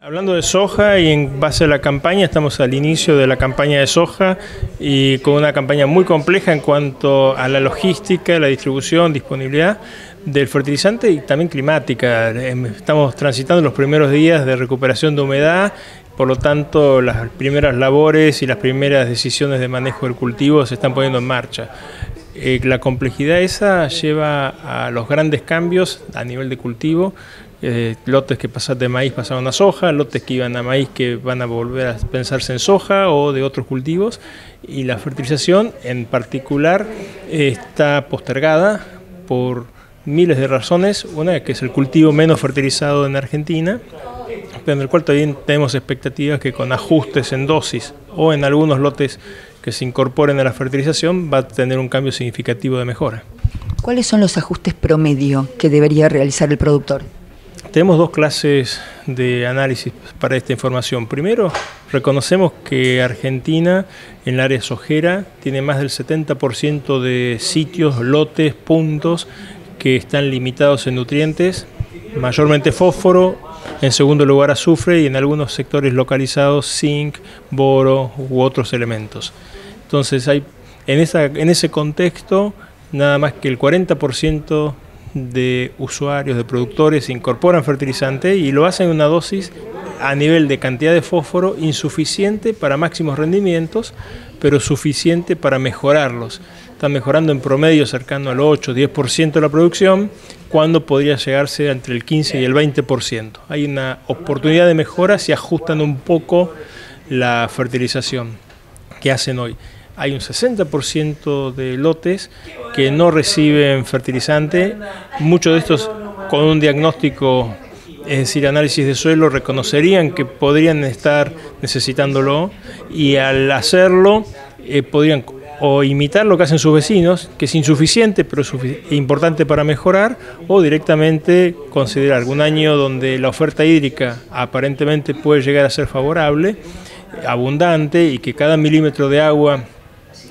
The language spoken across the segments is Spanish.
Hablando de soja y en base a la campaña, estamos al inicio de la campaña de soja y con una campaña muy compleja en cuanto a la logística, la distribución, disponibilidad del fertilizante y también climática. Em, estamos transitando los primeros días de recuperación de humedad, por lo tanto las primeras labores y las primeras decisiones de manejo del cultivo se están poniendo en marcha. Eh, la complejidad esa lleva a los grandes cambios a nivel de cultivo, eh, lotes que pasan de maíz pasaron a soja, lotes que iban a maíz que van a volver a pensarse en soja o de otros cultivos, y la fertilización en particular está postergada por miles de razones, una que es el cultivo menos fertilizado en Argentina, en el cual todavía tenemos expectativas que con ajustes en dosis o en algunos lotes que se incorporen a la fertilización va a tener un cambio significativo de mejora. ¿Cuáles son los ajustes promedio que debería realizar el productor? Tenemos dos clases de análisis para esta información. Primero, reconocemos que Argentina en el área sojera tiene más del 70% de sitios, lotes, puntos que están limitados en nutrientes, mayormente fósforo, en segundo lugar azufre y en algunos sectores localizados zinc, boro u otros elementos. Entonces hay en, en ese contexto nada más que el 40% de usuarios, de productores incorporan fertilizante y lo hacen en una dosis a nivel de cantidad de fósforo insuficiente para máximos rendimientos, pero suficiente para mejorarlos. Están mejorando en promedio cercano al 8-10% de la producción, cuando podría llegarse entre el 15 y el 20%. Hay una oportunidad de mejora si ajustan un poco la fertilización que hacen hoy hay un 60% de lotes que no reciben fertilizante, muchos de estos con un diagnóstico, es decir, análisis de suelo, reconocerían que podrían estar necesitándolo y al hacerlo eh, podrían o imitar lo que hacen sus vecinos, que es insuficiente pero importante para mejorar, o directamente considerar un año donde la oferta hídrica aparentemente puede llegar a ser favorable, abundante y que cada milímetro de agua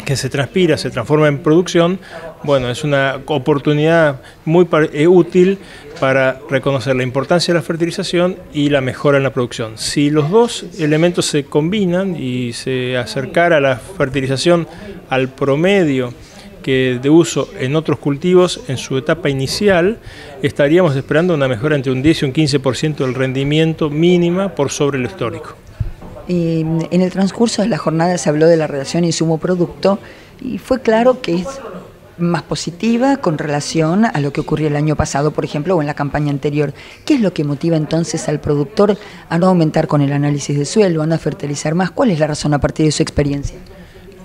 que se transpira, se transforma en producción, bueno, es una oportunidad muy eh, útil para reconocer la importancia de la fertilización y la mejora en la producción. Si los dos elementos se combinan y se acercara la fertilización al promedio que de uso en otros cultivos en su etapa inicial, estaríamos esperando una mejora entre un 10 y un 15% del rendimiento mínima por sobre lo histórico en el transcurso de la jornada se habló de la relación insumo-producto y fue claro que es más positiva con relación a lo que ocurrió el año pasado, por ejemplo, o en la campaña anterior. ¿Qué es lo que motiva entonces al productor a no aumentar con el análisis de suelo, a no fertilizar más? ¿Cuál es la razón a partir de su experiencia?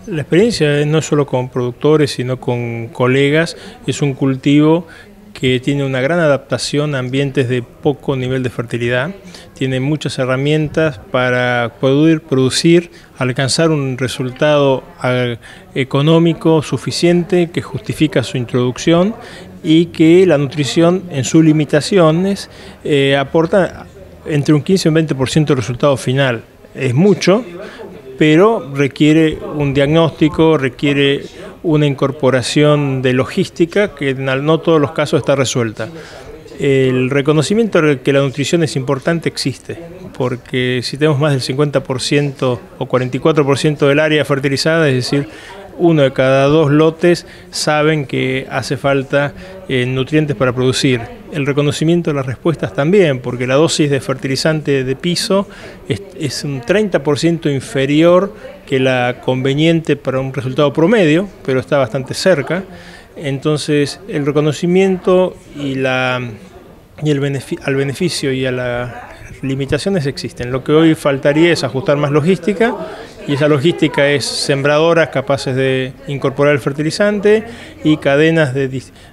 La experiencia no solo con productores, sino con colegas, es un cultivo que tiene una gran adaptación a ambientes de poco nivel de fertilidad, tiene muchas herramientas para poder producir, alcanzar un resultado ah, económico suficiente que justifica su introducción y que la nutrición en sus limitaciones eh, aporta entre un 15 y un 20% del resultado final. Es mucho, pero requiere un diagnóstico, requiere una incorporación de logística que en no todos los casos está resuelta. El reconocimiento de que la nutrición es importante existe, porque si tenemos más del 50% o 44% del área fertilizada, es decir, uno de cada dos lotes saben que hace falta eh, nutrientes para producir. El reconocimiento de las respuestas también, porque la dosis de fertilizante de piso es, un 30% inferior que la conveniente para un resultado promedio, pero está bastante cerca. Entonces, el reconocimiento y, la, y el al beneficio y a las limitaciones existen. Lo que hoy faltaría es ajustar más logística y esa logística es sembradoras capaces de incorporar el fertilizante y cadenas de,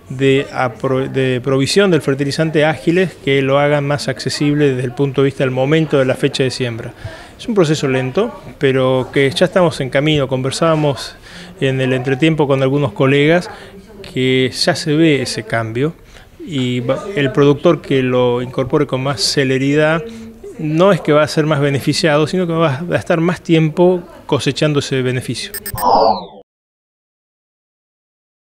de, provisión del fertilizante ágiles que lo hagan más accesible desde el punto de vista del momento de la fecha de siembra. Es un proceso lento, pero que ya estamos en camino. Conversábamos en el entretiempo con algunos colegas que ya se ve ese cambio y el productor que lo incorpore con más celeridad no es que va a ser más beneficiado, sino que va a estar más tiempo cosechando ese beneficio.